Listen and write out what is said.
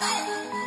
Bye.